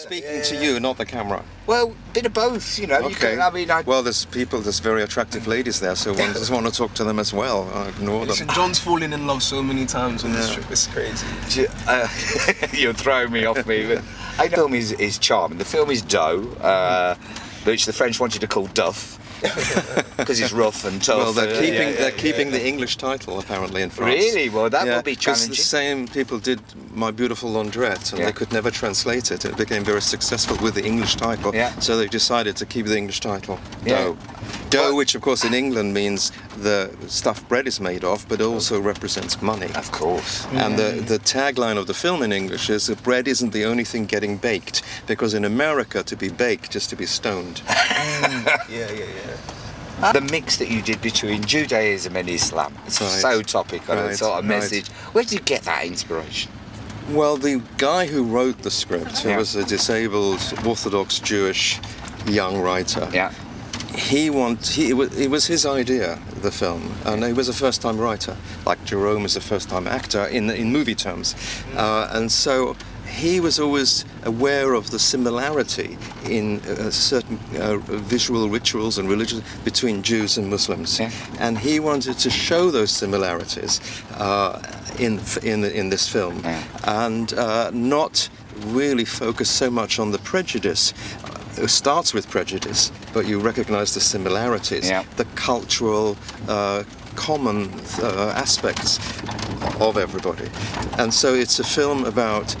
speaking yeah, to you, not the camera. Well, bit of both, you know. You Okay. can, I mean, I, well, there's people, there's very attractive ladies there, so one just want to talk to them as well. I ignore them. Listen, John's fallen in love so many times on this trip. It's crazy. uh, you're throwing me off me. But I know the film is, is charming. The film is Dough, uh, which the French wanted to call Duff because it's rough and tough. Well, they're keeping yeah, yeah, they're keeping yeah. the English title apparently in France. Really? Well, that will be challenging. the same people did My Beautiful Laundrette, and they could never translate it. It became very successful with the English title, Yeah. so they decided to keep the English title. Yeah. Dough, which of course in England means the stuff bread is made of, but also represents money. Of course. And the, mm. the tagline of the film in English is that bread isn't the only thing getting baked, because in America, to be baked is to be stoned. Yeah, yeah, yeah. The mix that you did between Judaism and Islam, it's Right. so topical, Right, and sort of right. message. Where did you get that inspiration? Well, the guy who wrote the script, who Yeah. was a disabled Orthodox Jewish young writer, Yeah. He want he it was, it was his idea, the film, and he was a first-time writer, like Jerome is a first-time actor in in movie terms, uh, and so. He was always aware of the similarity in uh, certain uh, visual rituals and religions between Jews and Muslims, Yeah. and he wanted to show those similarities uh, in in in this film, Yeah. and uh, not really focus so much on the prejudice. It starts with prejudice, but you recognize the similarities, Yeah. the cultural, uh, common uh, aspects of everybody. And so it's a film about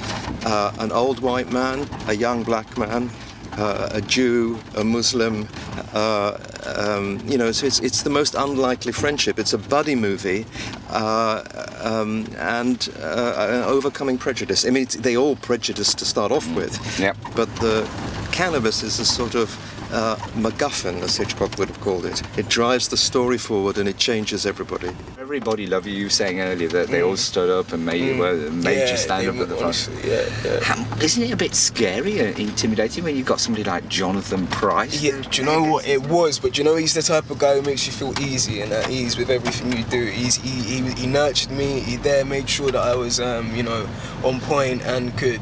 uh, an old white man, a young black man, uh, a Jew, a Muslim. Uh, um, you know, it's, it's, it's the most unlikely friendship. It's a buddy movie, uh, um, and uh, overcoming prejudice. I mean, it's, they all prejudice to start off with, Yep. but the cannabis is a sort of uh, MacGuffin, as Hitchcock would have called it. It drives the story forward and it changes everybody. Everybody loved you. You were saying earlier that they all stood up and made, were, made yeah, you stand up at the front. honestly, Yeah, yeah. How- Isn't it a bit scary and intimidating when you've got somebody like Jonathan Pryce? Yeah, do you know what it was? But do you know he's the type of guy who makes you feel easy and at ease with everything you do. He's, he, he, he nurtured me. He there made sure that I was, um, you know, on point and could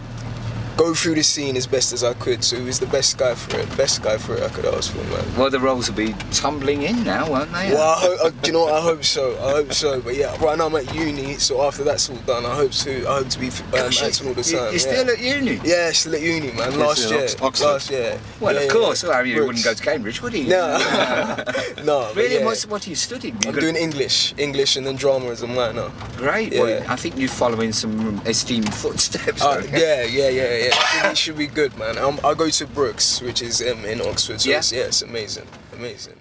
go through the scene as best as I could. So he was the best guy for it. Best guy for it I could ask for, man. Well, the roles will be tumbling in now, won't they? Well, I hope, uh, do you know what? I hope so. I hope so. But yeah, right now I'm at uni, so after that's all done, I hope to. I hope to be um, Gosh, acting all the you- time. You're yeah. still at uni? Yeah, still at uni, man. Last year. Ox- Oxford. Last year. Well, Yeah, of yeah, course. yeah. Well, you wouldn't go to Cambridge, would you? No. no. Really? yeah. What's, what are you studying? I'm got- doing English, English, and then drama as a minor. Great. Yeah. Well, I think you're following some esteemed footsteps. Uh, aren't yeah, yeah, yeah, yeah. Should be, should be good, man. Um, I go to Brookes, which is um, in Oxford. So Yeah. it's, yeah, it's amazing, amazing.